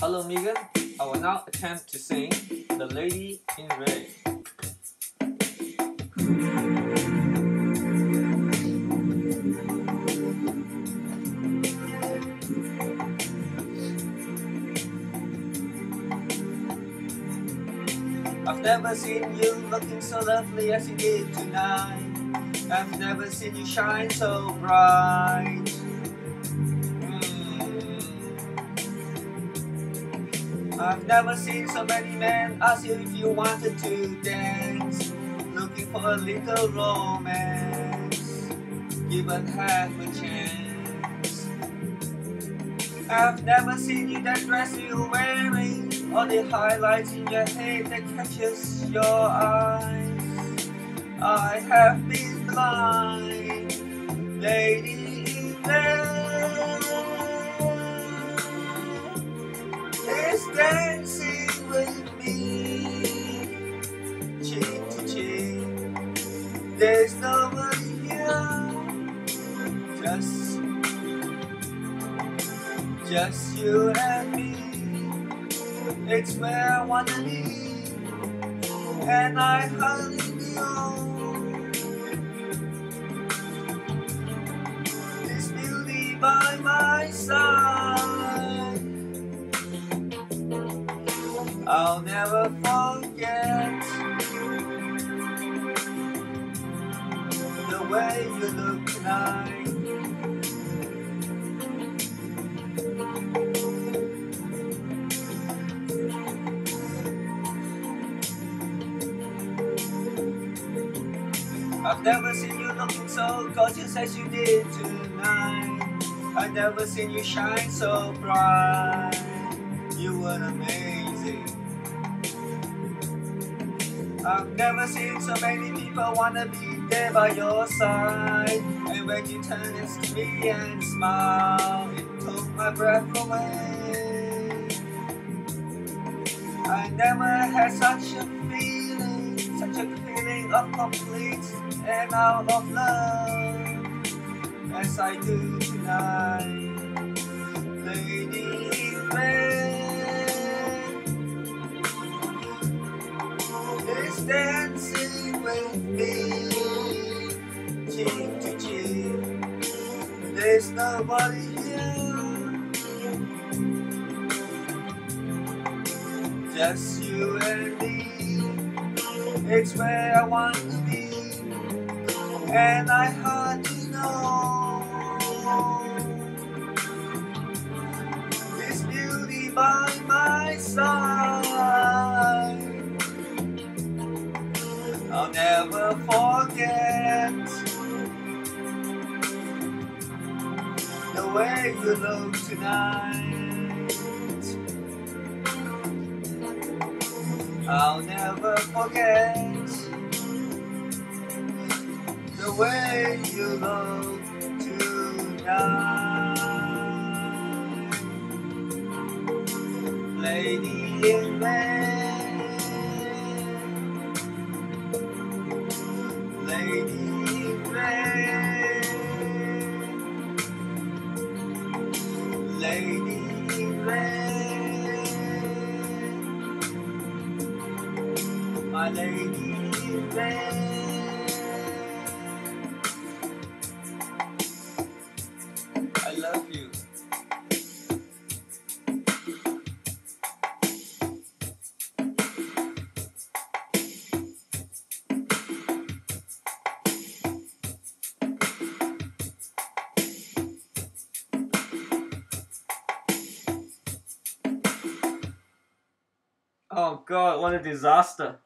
Hello, Megan. I will now attempt to sing The Lady in Red. I've never seen you looking so lovely as you did tonight. I've never seen you shine so bright. I've never seen so many men ask you if you wanted to dance, looking for a little romance, given half a chance. I've never seen you that dress you're wearing, or the highlights in your head that catches your eyes. I have been blind, lady There's nobody here, just, just you and me. It's where I wanna be, and I hardly know. This beauty by my side, I'll never forget way you look tonight. I've never seen you looking so gorgeous as you did tonight. I've never seen you shine so bright. You were amazing. I've never seen so many people wanna be there by your side. And when you turn to me and smile, it took my breath away. I never had such a feeling, such a feeling of complete and out of love as I do tonight. Lady with me, cheek to cheek. There's nobody here. Just you and me. It's where I want to be, and I hardly know forget the way you look tonight. I'll never forget the way you look tonight. Lady in red, my lady in. I love you. Oh god, what a disaster.